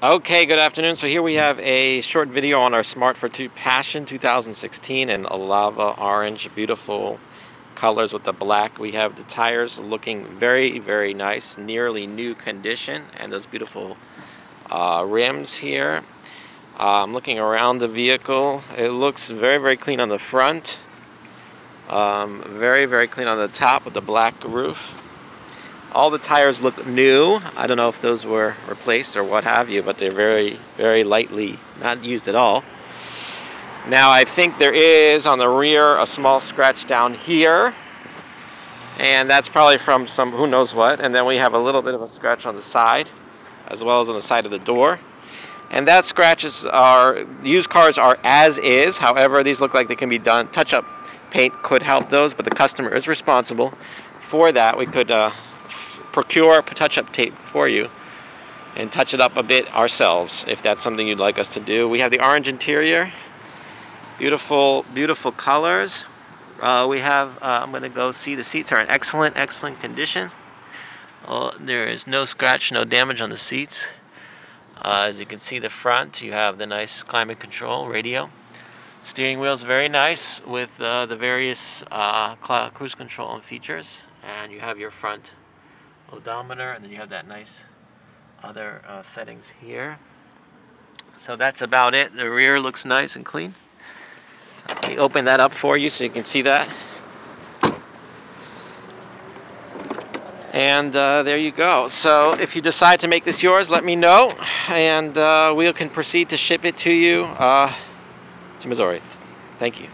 Okay, good afternoon. So here we have a short video on our Smart ForTwo Passion 2016 in a lava orange, beautiful colors with the black. We have the tires looking very, very nice, nearly new condition, and those beautiful uh, rims here. Uh, I'm looking around the vehicle. It looks very, very clean on the front. Um, very, very clean on the top with the black roof. All the tires look new. I don't know if those were replaced or what have you, but they're very, very lightly not used at all. Now I think there is on the rear a small scratch down here. And that's probably from some who knows what. And then we have a little bit of a scratch on the side, as well as on the side of the door. And that scratches are, used cars are as is. However, these look like they can be done. Touch-up paint could help those, but the customer is responsible for that. We could uh, procure touch-up tape for you and touch it up a bit ourselves if that's something you'd like us to do. We have the orange interior, beautiful, beautiful colors. Uh, we have, uh, I'm going to go see the seats are in excellent, excellent condition. Oh, there is no scratch, no damage on the seats. Uh, as you can see the front, you have the nice climate control radio. Steering wheel is very nice with uh, the various uh, cruise control and features. And you have your front odometer and then you have that nice other uh, settings here. So that's about it. The rear looks nice and clean. Let me open that up for you so you can see that. And uh, there you go. So if you decide to make this yours let me know and uh, we can proceed to ship it to you uh, to Missouri. Thank you